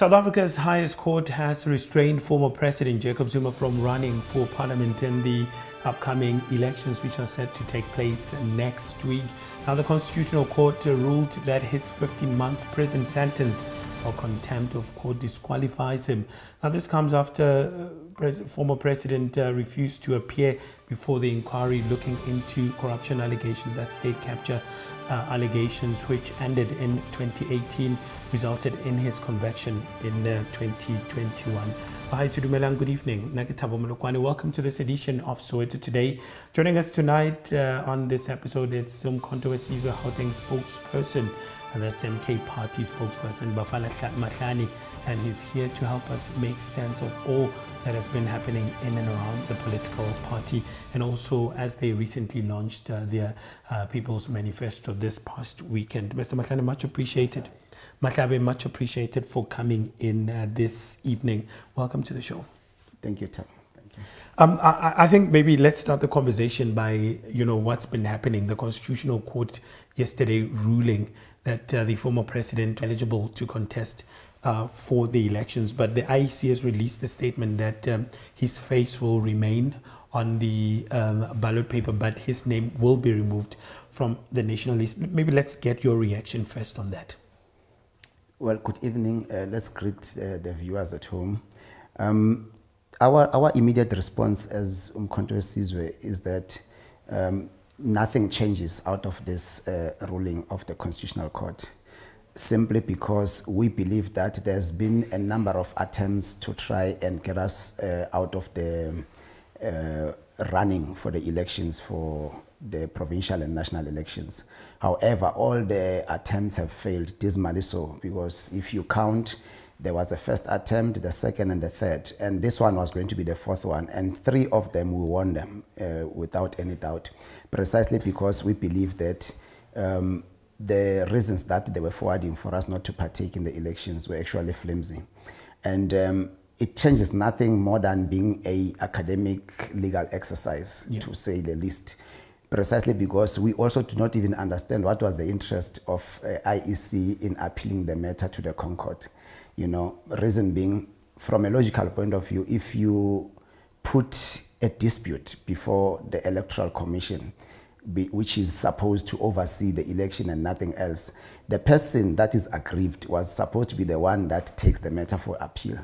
South Africa's highest court has restrained former President Jacob Zuma from running for parliament in the upcoming elections, which are set to take place next week. Now, the Constitutional Court ruled that his 15 month prison sentence for contempt of court disqualifies him. Now, this comes after uh, pres- former president uh, refused to appear before the inquiry looking into corruption allegations that state capture allegations, which ended in 2018, resulted in his conviction in uh, 2021. Hi to Dumelang, good evening. Welcome to this edition of Soweto Today. Joining us tonight uh, on this episode is Umkhonto weSizwe Gauteng spokesperson, and that's MK Party spokesperson Bafana Mahlane, and he's here to help us make sense of all that has been happening in and around the political party, and also as they recently launched uh, their uh, People's Manifesto this past weekend. Mr. Mahlane, much appreciated. Matlabe, much appreciated for coming in uh, this evening. Welcome to the show. Thank you, Tom. Thank you. Um, I, I, think maybe let's start the conversation by, you know, what's been happening. The Constitutional Court yesterday ruling that uh, the former president eligible to contest uh, for the elections, but the IEC has released a statement that um, his face will remain on the um, ballot paper, but his name will be removed from the national list. Maybe let's get your reaction first on that. Well, good evening. Uh, let's greet uh, the viewers at home. Um, our, our immediate response as Umkhonto weSizwe is that um, nothing changes out of this uh, ruling of the Constitutional Court simply because we believe that there's been a number of attempts to try and get us uh, out of the uh, running for the elections for the provincial and national elections. However, all the attempts have failed dismally so because if you count, there was a first attempt, the second and the third, and this one was going to be the fourth one, and three of them we won them uh, without any doubt, precisely because we believe that um, the reasons that they were forwarding for us not to partake in the elections were actually flimsy. And um, it changes nothing more than being a academic legal exercise, yeah. to say the least precisely because we also do not even understand what was the interest of uh, IEC in appealing the matter to the ConCourt. You know, reason being, from a logical point of view, if you put a dispute before the Electoral Commission, be, which is supposed to oversee the election and nothing else, the person that is aggrieved was supposed to be the one that takes the matter for appeal.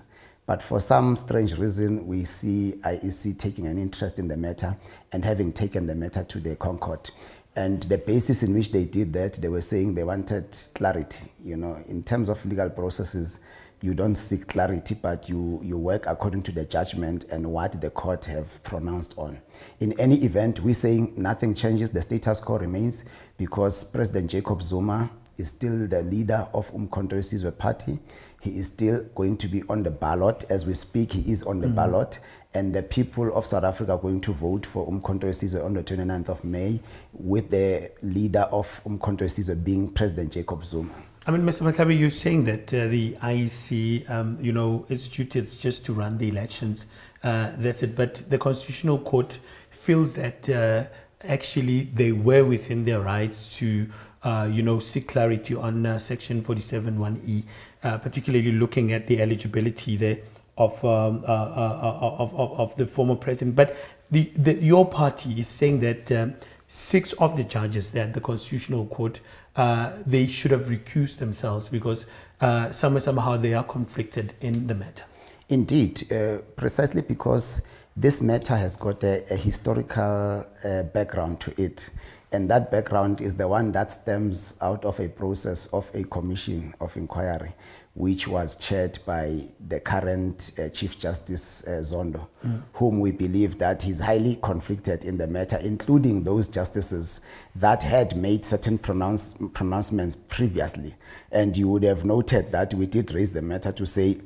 But for some strange reason, we see IEC taking an interest in the matter and having taken the matter to the ConCourt. And the basis in which they did that, they were saying they wanted clarity. You know, in terms of legal processes, you don't seek clarity, but you, you work according to the judgment and what the court have pronounced on. In any event, we're saying nothing changes, the status quo remains because President Jacob Zuma is still the leader of Umkhonto weSizwe party. He is still going to be on the ballot. As we speak, he is on the mm -hmm. ballot. And the people of South Africa are going to vote for Umkhonto weSizwe on the 29th of May, with the leader of Umkhonto weSizwe being President Jacob Zuma. I mean, Mr. Matlabe, you're saying that uh, the IEC, um, you know, its duty is just to run the elections. Uh, that's it. But the Constitutional Court feels that uh, actually they were within their rights to uh, you know, seek clarity on uh, Section 47.1e, uh, particularly looking at the eligibility there of, um, of, of, of, the former president. But the, the, your party is saying that um, six of the judges that the Constitutional Court, uh, they should have recused themselves because uh, somehow, somehow they are conflicted in the matter. Indeed, uh, precisely because this matter has got a, a historical background to it. And that background is the one that stems out of a process of a commission of inquiry, which was chaired by the current uh, Chief Justice uh, Zondo, mm. whom we believe that he's highly conflicted in the matter, including those justices that had made certain pronounce, pronouncements previously. And you would have noted that we did raise the matter to say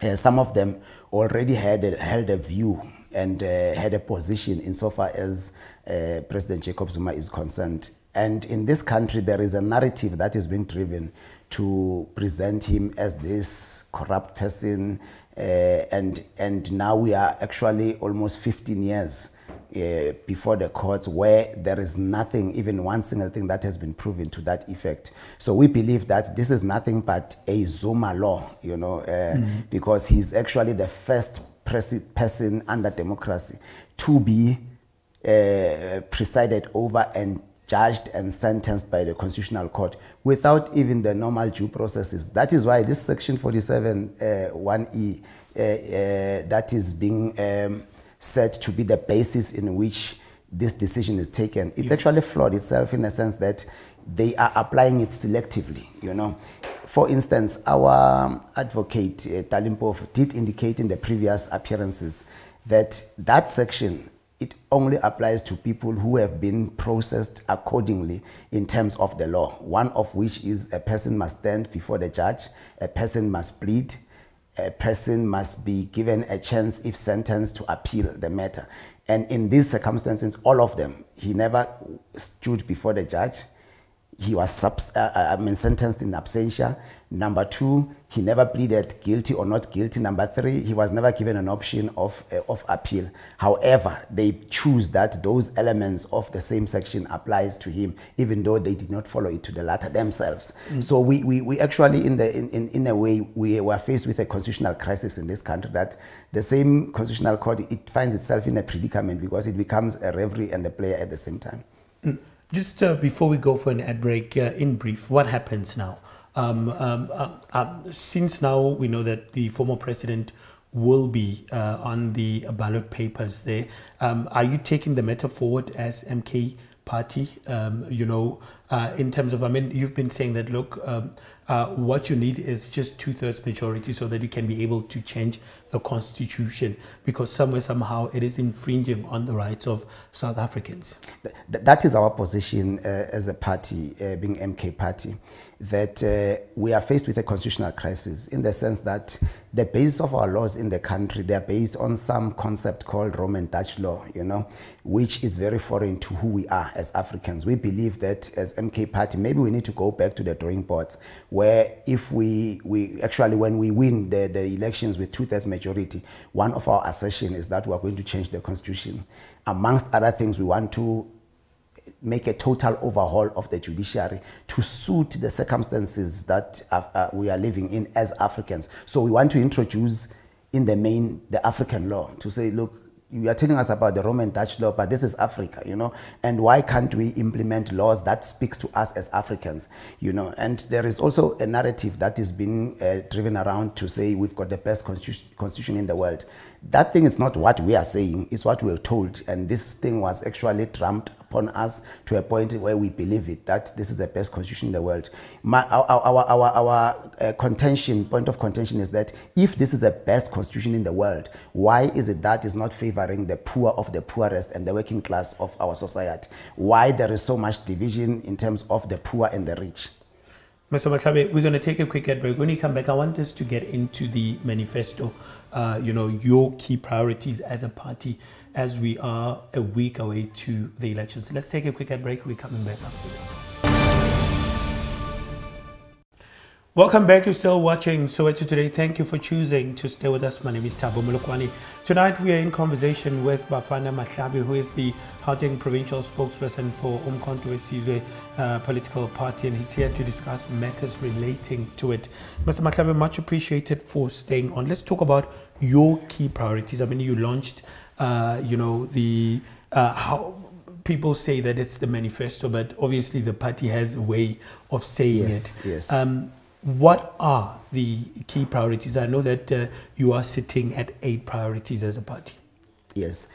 uh, some of them already had a, held a view and uh, had a position insofar as uh, President Jacob Zuma is concerned. And in this country, there is a narrative that is being driven to present him as this corrupt person. Uh, and, and now we are actually almost 15 years uh, before the courts where there is nothing, even one single thing that has been proven to that effect. So we believe that this is nothing but a Zuma law, you know, uh, mm-hmm. because he's actually the first person under democracy to be uh, presided over and judged and sentenced by the Constitutional Court without even the normal due processes. That is why this Section 47 uh, 1E uh, uh, that is being um, said to be the basis in which this decision is taken. It's actually flawed itself in the sense that they are applying it selectively, you know. For instance, our advocate, uh, Dali Mpofu, did indicate in the previous appearances that that section it only applies to people who have been processed accordingly in terms of the law. One of which is a person must stand before the judge, a person must plead, a person must be given a chance, if sentenced, to appeal the matter. And in these circumstances, all of them, he never stood before the judge. He was subs- uh, uh I mean, sentenced in absentia. Number two, he never pleaded guilty or not guilty. Number three, he was never given an option of, uh, of appeal. However, they choose that those elements of the same section applies to him, even though they did not follow it to the latter themselves. Mm. So we, we, we actually, in, the, in, in, in a way, we were faced with a constitutional crisis in this country that the same constitutional court, it finds itself in a predicament because it becomes a referee and a player at the same time. Mm. Just uh, before we go for an ad break, uh, in brief, what happens now? Um, um, uh, um, since now we know that the former president will be uh, on the ballot papers there, um, are you taking the matter forward as MK party? Um, you know, uh, in terms of, I mean, you've been saying that, look, um, uh, what you need is just two thirds majority so that you can be able to change the constitution because somewhere, somehow, it is infringing on the rights of South Africans. that is our position uh, as a party, uh, being MK party that uh, we are faced with a constitutional crisis in the sense that the basis of our laws in the country, they are based on some concept called Roman Dutch law, you know, which is very foreign to who we are as Africans. We believe that as MK party, maybe we need to go back to the drawing board where if we, we actually, when we win the, the elections with two-thirds majority, one of our assertion is that we are going to change the constitution. Amongst other things, we want to make a total overhaul of the judiciary to suit the circumstances that uh, uh, we are living in as Africans. So we want to introduce in the main the African law to say, look, you are telling us about the Roman Dutch law, but this is Africa, you know, and why can't we implement laws that speaks to us as Africans, you know? And there is also a narrative that is being uh, driven around to say we've got the best constitution, constitution in the world. That thing is not what we are saying, it's what we are told. And this thing was actually trumped upon us to a point where we believe it, that this is the best constitution in the world. My, our our, our, our uh, contention, point of contention is that if this is the best constitution in the world, why is it that is not favoring the poor of the poorest and the working class of our society? Why there is so much division in terms of the poor and the rich? Mr. Maklabe, we're going to take a quick break. When you come back, I want us to get into the manifesto, uh, you know, your key priorities as a party as we are a week away to the elections. Let's take a quick break. We're coming back after this. Welcome back. You're still watching Soweto Today. Thank you for choosing to stay with us. My name is Thabo Molokwani. Tonight we are in conversation with Bafana Mahlabi, who is the Gauteng provincial spokesperson for Umkhonto Wesizwe uh, political party, and he's here to discuss matters relating to it. Mr. Mahlabi, much appreciated for staying on. Let's talk about your key priorities. I mean, you launched, uh, you know, the uh, how people say that it's the manifesto, but obviously the party has a way of saying yes, it. Yes. Um, what are the key priorities? I know that uh, you are sitting at eight priorities as a party. Yes.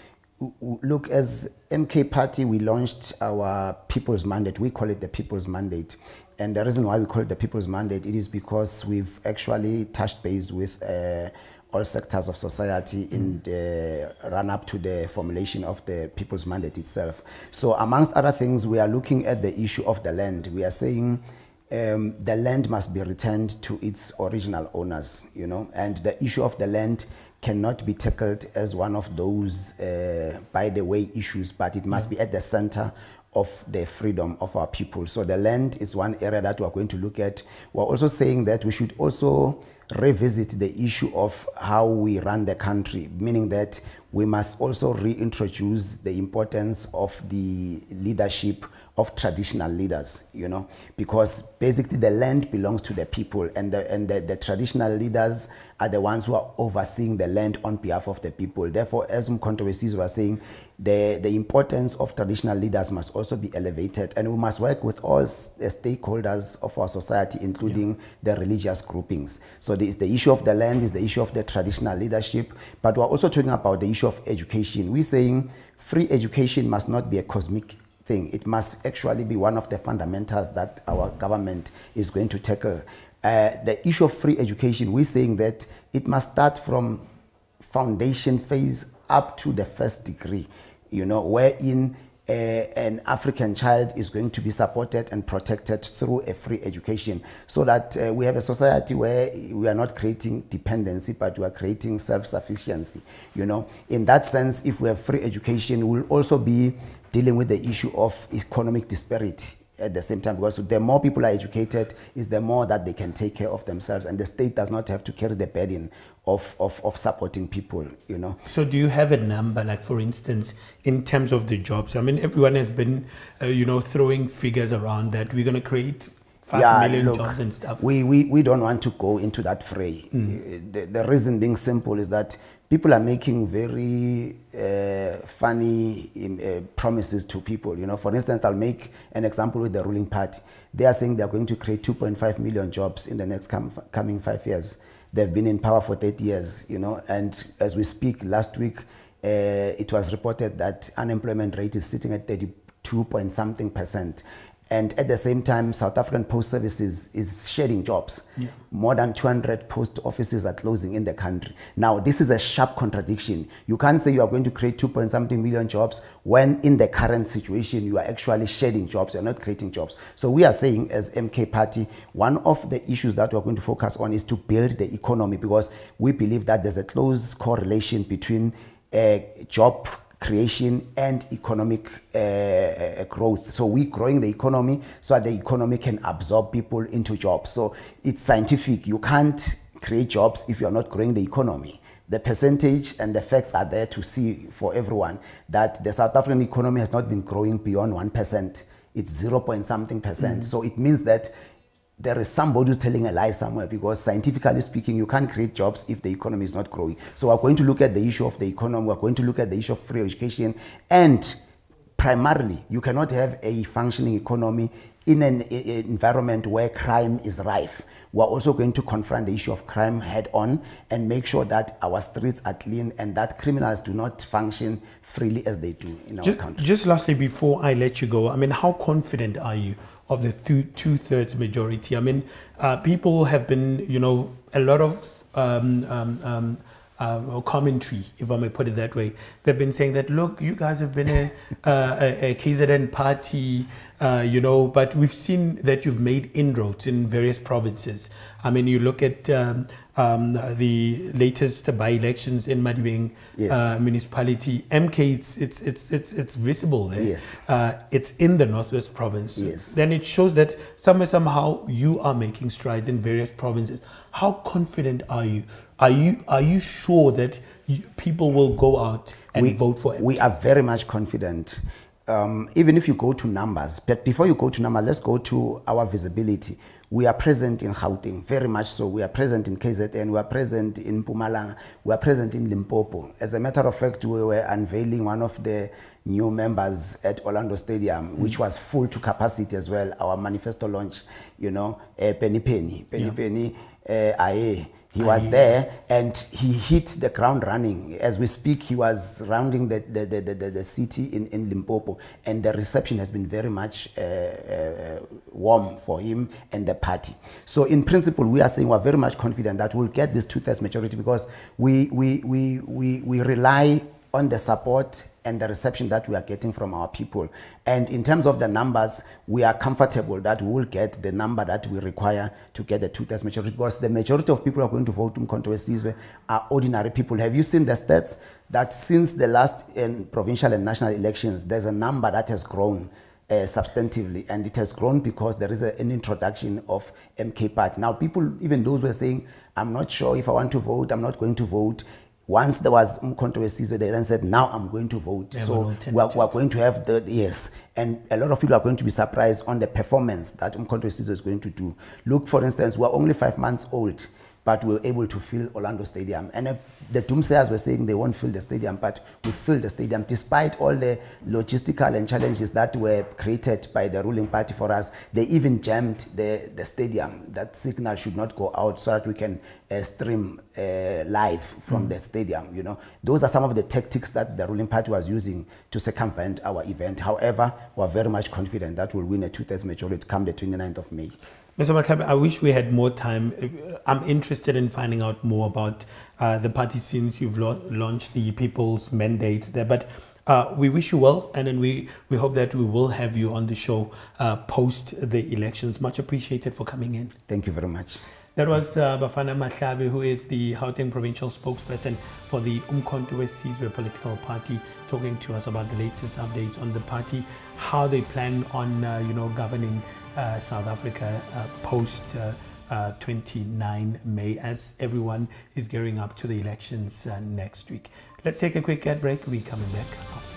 Look, as MK Party, we launched our People's Mandate. We call it the People's Mandate. And the reason why we call it the People's Mandate, it is because we've actually touched base with uh, all sectors of society in the run up to the formulation of the People's Mandate itself. So amongst other things, we are looking at the issue of the land. We are saying um, the land must be returned to its original owners, you know, and the issue of the land cannot be tackled as one of those uh, by the way issues, but it must be at the center of the freedom of our people. So the land is one area that we're going to look at. We're also saying that we should also revisit the issue of how we run the country, meaning that we must also reintroduce the importance of the leadership of traditional leaders, you know, because basically the land belongs to the people and the, and the, the traditional leaders are the ones who are overseeing the land on behalf of the people. Therefore, as Umkhonto weSizwe, the, the importance of traditional leaders must also be elevated and we must work with all the stakeholders of our society, including yeah. the religious groupings. So there is the issue of the land, is the issue of the traditional leadership, but we're also talking about the issue of education. We're saying free education must not be a cosmic thing. It must actually be one of the fundamentals that our government is going to tackle. Uh, the issue of free education, we're saying that it must start from foundation phase up to the first degree, you know, wherein uh, an African child is going to be supported and protected through a free education. So that uh, we have a society where we are not creating dependency but we are creating self-sufficiency you know. In that sense if we have free education we'll also be dealing with the issue of economic disparity at the same time because the more people are educated is the more that they can take care of themselves and the state does not have to carry the burden of, of, of supporting people you know so do you have a number like for instance in terms of the jobs i mean everyone has been uh, you know throwing figures around that we're going to create Five yeah, million look, jobs and stuff. We, we, we don't want to go into that fray. Mm. The, the reason being simple is that people are making very uh, funny uh, promises to people. You know, for instance, I'll make an example with the ruling party. They are saying they're going to create 2.5 million jobs in the next com coming five years. They've been in power for 30 years, you know, and as we speak, last week, uh, it was reported that unemployment rate is sitting at 32 point something percent. And at the same time, South African Post Services is shedding jobs. Yeah. More than 200 post offices are closing in the country. Now, this is a sharp contradiction. You can't say you are going to create 2 point something million jobs when in the current situation you are actually shedding jobs, you're not creating jobs. So we are saying as MK Party, one of the issues that we're going to focus on is to build the economy because we believe that there's a close correlation between uh, job creation and economic uh, uh, growth. So we're growing the economy so that the economy can absorb people into jobs. So it's scientific. You can't create jobs if you're not growing the economy. The percentage and the facts are there to see for everyone that the South African economy has not been growing beyond 1%. It's 0 point something percent. Mm -hmm. So it means that there is somebody who's telling a lie somewhere because scientifically speaking, you can't create jobs if the economy is not growing. So we're going to look at the issue of the economy, we're going to look at the issue of free education, and primarily, you cannot have a functioning economy in an environment where crime is rife. We're also going to confront the issue of crime head on and make sure that our streets are clean and that criminals do not function freely as they do in our just, country. Just lastly, before I let you go, I mean, how confident are you of the two thirds majority. I mean, uh, people have been, you know, a lot of um, um, um, uh, commentary, if I may put it that way. They've been saying that, look, you guys have been a, uh, a, a KZN party, uh, you know, but we've seen that you've made inroads in various provinces. I mean, you look at um, um, the latest by-elections in Madibeng yes. uh, municipality. MK, it's, it's, it's, it's, it's visible there. Yes. Uh, it's in the Northwest province. Yes. Then it shows that somewhere, somehow, you are making strides in various provinces. How confident are you? Are you, are you sure that you, people will go out and we, vote for it? We are very much confident. Um, even if you go to numbers, but before you go to numbers, let's go to our visibility. We are present in Gauteng, very much so. We are present in KZN, we are present in Mpumalanga, we are present in Limpopo. As a matter of fact, we were unveiling one of the new members at Orlando Stadium, mm. which was full to capacity as well, our manifesto launch, you know, uh, Penny Penny, Penny yeah. Penny, uh, Aye. He was there and he hit the ground running. As we speak, he was rounding the, the, the, the, the city in, in Limpopo and the reception has been very much uh, uh, warm for him and the party. So in principle, we are saying we're very much confident that we'll get this two-thirds majority because we, we, we, we, we rely on the support and the reception that we are getting from our people. And in terms of the numbers, we are comfortable that we will get the number that we require to get the two-thirds majority because the majority of people who are going to vote Umkhonto Wesizwe are ordinary people. Have you seen the stats that since the last provincial and national elections, there's a number that has grown uh, substantively and it has grown because there is a, an introduction of MK Party. Now people, even those who are saying, I'm not sure if I want to vote, I'm not going to vote, once there was Wesizwe, they then said, now I'm going to vote. Have so we're, we're going to have the, yes. And a lot of people are going to be surprised on the performance that Wesizwe is going to do. Look, for instance, we're only five months old, but we were able to fill Orlando Stadium. And uh, the doomsayers were saying they won't fill the stadium, but we filled the stadium despite all the logistical and challenges that were created by the ruling party for us. They even jammed the, the stadium. That signal should not go out so that we can uh, stream uh, live from the stadium. You know, those are some of the tactics that the ruling party was using to circumvent our event. However, we're very much confident that we'll win a two-thirds majority come the 29th of May. Mr. Maklabe, I wish we had more time. I'm interested in finding out more about uh, the party since you've lo- launched the People's Mandate there. But uh, we wish you well, and then we, we hope that we will have you on the show uh, post the elections. Much appreciated for coming in. Thank you very much. That was uh, Bafana Mahlabe, who is the Gauteng provincial spokesperson for the Umkhonto Wesizwe political party, talking to us about the latest updates on the party, how they plan on, uh, you know, governing South Africa uh, post uh, uh, 29 May, as everyone is gearing up to the elections uh, next week. Let's take a quick ad break. We're coming back after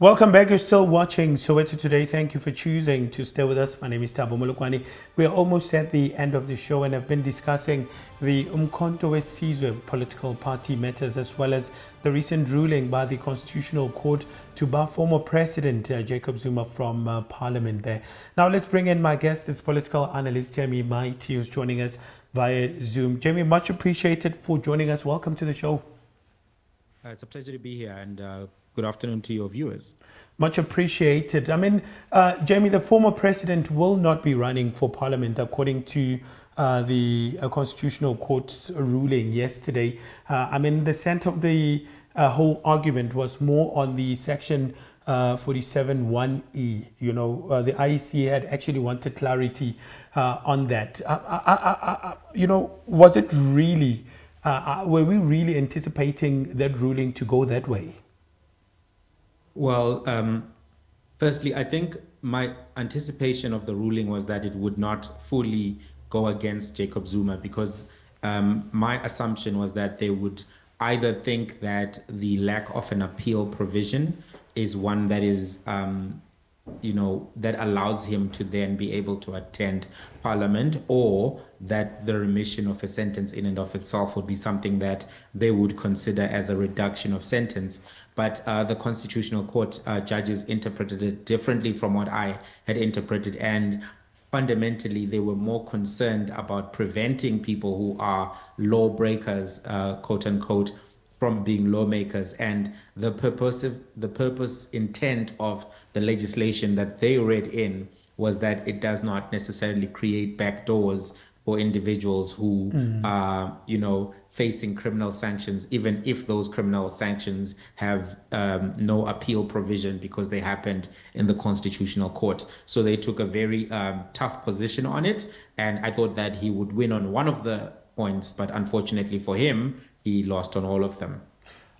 Welcome back. You're still watching Soweto Today. Thank you for choosing to stay with us. My name is Tabo Mulukwani. We are almost at the end of the show and have been discussing the Umkhonto Wesizwe political party matters as well as the recent ruling by the Constitutional Court to bar former President uh, Jacob Zuma from uh, Parliament there. Now let's bring in my guest, it's political analyst Jamie Mighti, who's joining us via Zoom. Jamie, much appreciated for joining us. Welcome to the show. Uh, it's a pleasure to be here, and uh, good afternoon to your viewers. Much appreciated. I mean, uh, Jamie, the former president will not be running for parliament according to uh, the uh, Constitutional Court's ruling yesterday. Uh, I mean, the center of the uh, whole argument was more on the section uh, 47.1e. You know, uh, the IEC had actually wanted clarity uh, on that. You know, was it really, uh, uh, were we really anticipating that ruling to go that way? Well, um, firstly, I think my anticipation of the ruling was that it would not fully go against Jacob Zuma because um, my assumption was that they would either think that the lack of an appeal provision is one that is um, you know, that allows him to then be able to attend parliament, or that the remission of a sentence in and of itself would be something that they would consider as a reduction of sentence. But uh, the Constitutional Court uh, judges interpreted it differently from what I had interpreted, and fundamentally they were more concerned about preventing people who are lawbreakers, uh, quote unquote, from being lawmakers. And the purpose of, the purpose intent of the legislation that they read in was that it does not necessarily create backdoors for individuals who are you know facing criminal sanctions even if those criminal sanctions have um, no appeal provision because they happened in the constitutional court so they took a very um, tough position on it and i thought that he would win on one of the points but unfortunately for him he lost on all of them.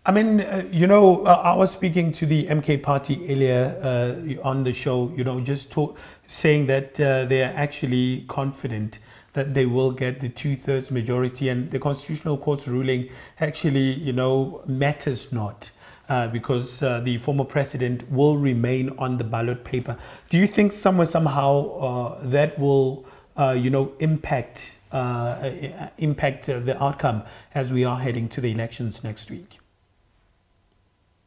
I mean, uh, you know, uh, I was speaking to the MK party earlier uh, on the show, you know, just to, saying that uh, they are actually confident that they will get the two thirds majority, and the Constitutional Court's ruling actually, you know, matters not. Uh, because uh, the former president will remain on the ballot paper. Do you think somewhere, somehow, uh, that will, uh, you know, impact uh, impact uh, the outcome as we are heading to the elections next week?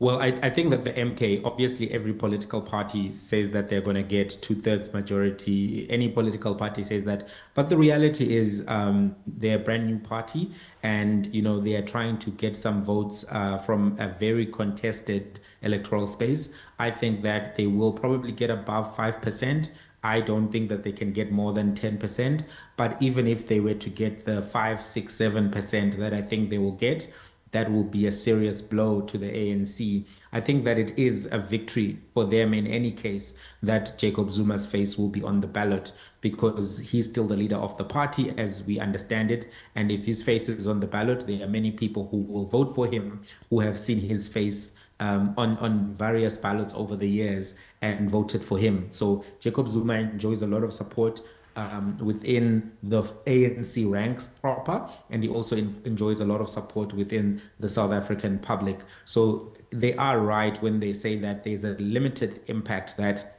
Well, I, I think that the MK, obviously, every political party says that they're going to get two thirds majority. Any political party says that. But the reality is, um, they're a brand new party, and you know they are trying to get some votes uh, from a very contested electoral space. I think that they will probably get above five percent. I don't think that they can get more than 10%. But even if they were to get the 5, 6, 7% that I think they will get, that will be a serious blow to the ANC. I think that it is a victory for them in any case that Jacob Zuma's face will be on the ballot because he's still the leader of the party as we understand it. And if his face is on the ballot, there are many people who will vote for him who have seen his face um, on, on various ballots over the years and voted for him. So Jacob Zuma enjoys a lot of support um, within the ANC ranks proper, and he also in, enjoys a lot of support within the South African public. So they are right when they say that there's a limited impact that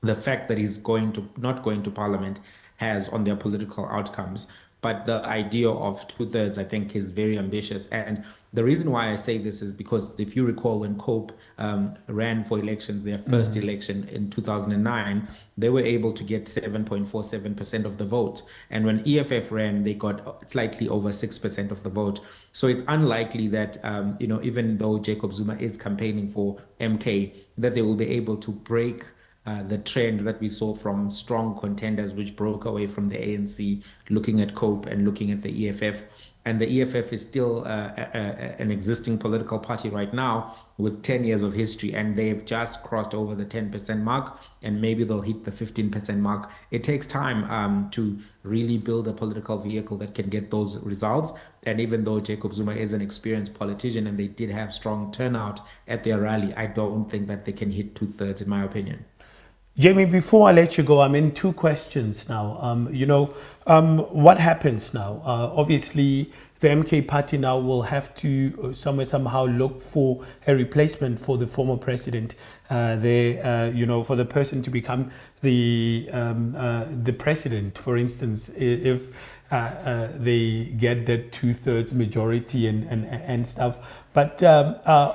the fact that he's going to not going to parliament has on their political outcomes. But the idea of two thirds, I think, is very ambitious. And the reason why I say this is because if you recall when COPE um, ran for elections, their 1st mm-hmm. election in 2009, they were able to get 7.47% of the vote. And when EFF ran, they got slightly over 6% of the vote. So it's unlikely that, um, you know, even though Jacob Zuma is campaigning for MK, that they will be able to break uh, the trend that we saw from strong contenders, which broke away from the ANC, looking at COPE and looking at the EFF. And the EFF is still uh, a, a, an existing political party right now with 10 years of history, and they've just crossed over the 10% mark, and maybe they'll hit the 15% mark. It takes time um, to really build a political vehicle that can get those results. And even though Jacob Zuma is an experienced politician and they did have strong turnout at their rally, I don't think that they can hit two thirds, in my opinion. Jamie, before I let you go, I'm in two questions now. Um, you know, um, what happens now? Uh, obviously, the MK party now will have to uh, somewhere somehow look for a replacement for the former president. Uh, uh, you know, for the person to become the um, uh, the president, for instance, if uh, uh, they get that two thirds majority and, and and stuff. But um,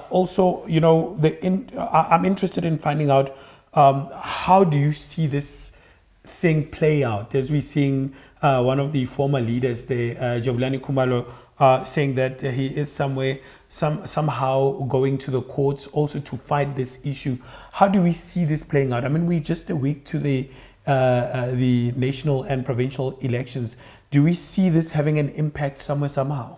also, you know, the in, I'm interested in finding out um, how do you see this thing play out as we're seeing uh, one of the former leaders there, uh, Jabulani Khumalo, uh, saying that he is somewhere, some, somehow going to the courts also to fight this issue. How do we see this playing out? I mean, we're just a week to the uh, uh, the national and provincial elections. Do we see this having an impact somewhere somehow?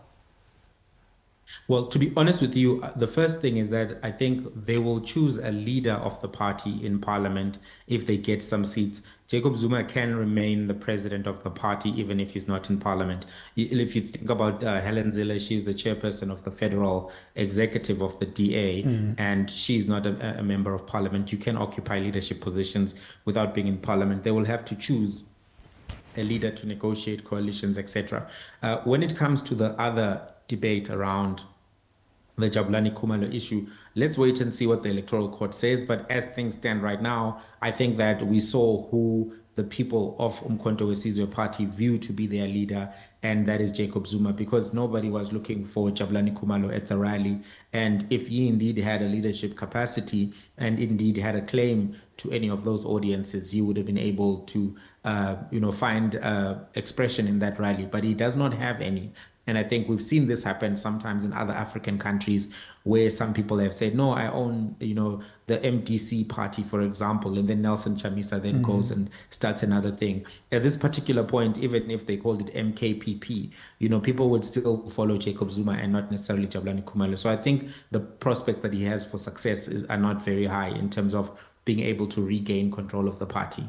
Well, to be honest with you, uh, the first thing is that I think they will choose a leader of the party in parliament if they get some seats. Jacob Zuma can remain the president of the party even if he's not in parliament. If you think about uh, Helen Zille, she's the chairperson of the federal executive of the DA, mm. and she's not a, a member of parliament. You can occupy leadership positions without being in parliament. They will have to choose a leader to negotiate coalitions, etc. Uh, when it comes to the other debate around the Jabulani Khumalo issue. Let's wait and see what the electoral court says. But as things stand right now, I think that we saw who the people of Umkhonto Wesizwe party view to be their leader, and that is Jacob Zuma, because nobody was looking for Jabulani Khumalo at the rally. And if he indeed had a leadership capacity and indeed had a claim to any of those audiences, he would have been able to, uh, you know, find uh, expression in that rally. But he does not have any. And I think we've seen this happen sometimes in other African countries where some people have said, no, I own, you know, the MDC party, for example, and then Nelson Chamisa then mm-hmm. goes and starts another thing. At this particular point, even if they called it MKPP, you know, people would still follow Jacob Zuma and not necessarily Jabulani Khumalo. So I think the prospects that he has for success is, are not very high in terms of being able to regain control of the party.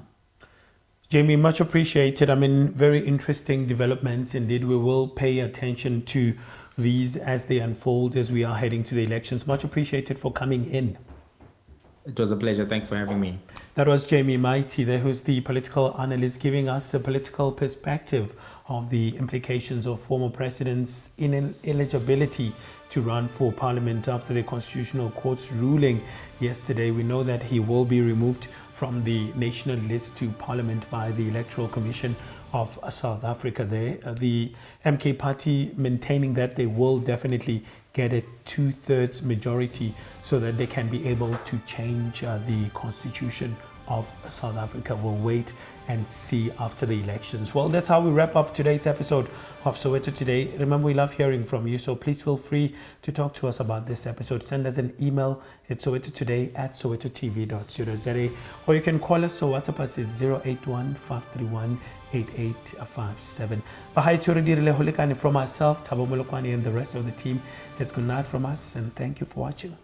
Jamie, much appreciated. I mean, very interesting developments indeed. We will pay attention to these as they unfold as we are heading to the elections. Much appreciated for coming in. It was a pleasure. Thanks for having me. That was Jamie Mighti, there, who's the political analyst, giving us a political perspective of the implications of former presidents' ineligibility to run for parliament after the Constitutional Court's ruling yesterday. We know that he will be removed from the national list to parliament by the Electoral Commission of South Africa there. Uh, the MK party maintaining that they will definitely get a two-thirds majority so that they can be able to change uh, the constitution of South Africa. We'll wait and see after the elections. Well, that's how we wrap up today's episode of Soweto Today. Remember, we love hearing from you, so please feel free to talk to us about this episode. Send us an email at sowetotoday at sowetotv.co.za or you can call us. So WhatsApp us is 081 531 8857. Bahai Churidi from myself, Tabo Molokwane, and the rest of the team. It's good night from us, and thank you for watching.